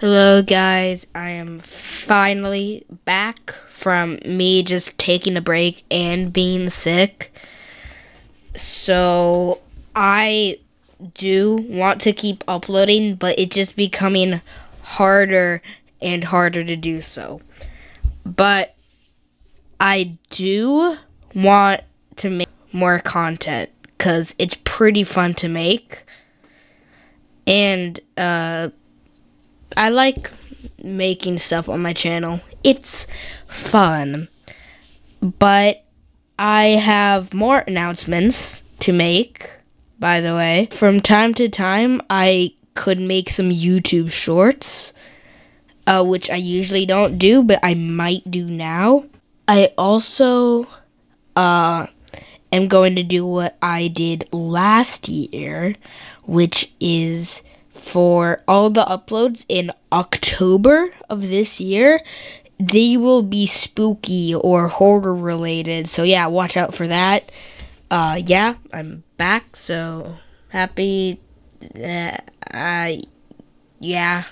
Hello, guys. I am finally back from me just taking a break and being sick. So, I do want to keep uploading, but it's just becoming harder and harder to do so. But I do want to make more content because it's pretty fun to make. And, uh, I like making stuff on my channel. It's fun. But I have more announcements to make, by the way. From time to time, I could make some YouTube shorts, uh, which I usually don't do, but I might do now. I also uh, am going to do what I did last year, which is for all the uploads in October of this year. They will be spooky or horror related. So yeah, watch out for that. Uh yeah, I'm back. So happy uh, uh yeah.